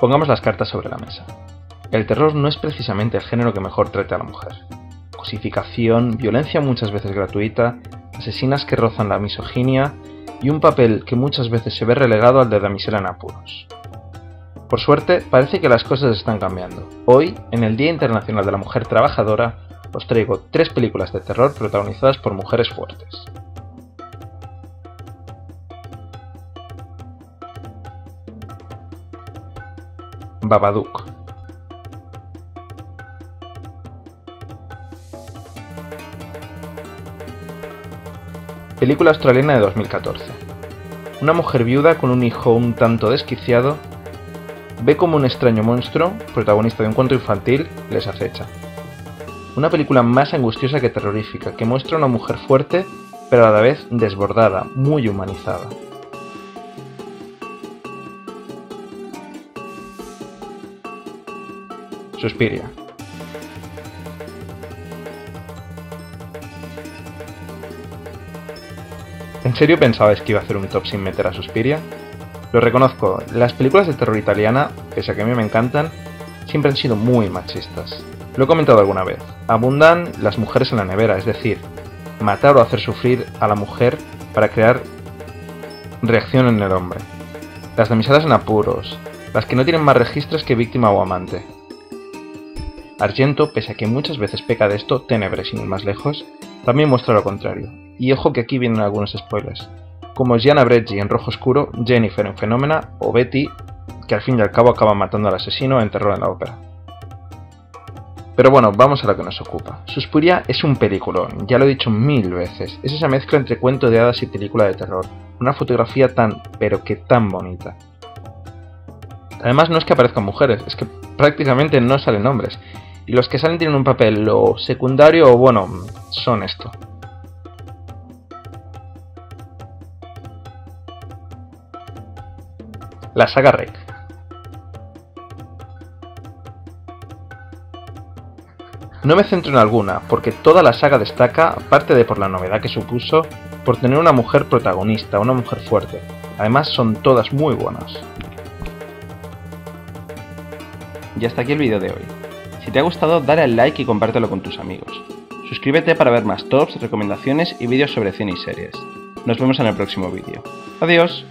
Pongamos las cartas sobre la mesa. El terror no es precisamente el género que mejor trate a la mujer. Cosificación, violencia muchas veces gratuita, asesinas que rozan la misoginia y un papel que muchas veces se ve relegado al de damisela en apuros. Por suerte, parece que las cosas están cambiando. Hoy, en el Día Internacional de la Mujer Trabajadora, os traigo tres películas de terror protagonizadas por mujeres fuertes. Babadook. Película australiana de 2014. Una mujer viuda con un hijo un tanto desquiciado ve como un extraño monstruo, protagonista de un cuento infantil, les acecha. Una película más angustiosa que terrorífica, que muestra a una mujer fuerte, pero a la vez desbordada, muy humanizada. Suspiria. ¿En serio pensabais que iba a hacer un top sin meter a Suspiria? Lo reconozco, las películas de terror italiana, pese a que a mí me encantan, siempre han sido muy machistas. Lo he comentado alguna vez, abundan las mujeres en la nevera, es decir, matar o hacer sufrir a la mujer para crear reacción en el hombre. Las damiselas en apuros, las que no tienen más registros que víctima o amante. Argento, pese a que muchas veces peca de esto, Tenebre sin ir más lejos, también muestra lo contrario. Y ojo que aquí vienen algunos spoilers, como Gianna Breggi en Rojo Oscuro, Jennifer en Fenómena o Betty, que al fin y al cabo acaba matando al asesino en Terror en la Ópera. Pero bueno, vamos a lo que nos ocupa. Suspiria es un peliculón, ya lo he dicho mil veces. Es esa mezcla entre cuento de hadas y película de terror. Una fotografía tan, pero que tan bonita. Además no es que aparezcan mujeres, es que prácticamente no salen hombres y los que salen tienen un papel o secundario o bueno, son esto. La saga Rec. No me centro en alguna, porque toda la saga destaca, aparte de por la novedad que supuso, por tener una mujer protagonista, una mujer fuerte. Además son todas muy buenas. Y hasta aquí el vídeo de hoy. Si te ha gustado, dale al like y compártelo con tus amigos. Suscríbete para ver más tops, recomendaciones y vídeos sobre cine y series. Nos vemos en el próximo vídeo. Adiós.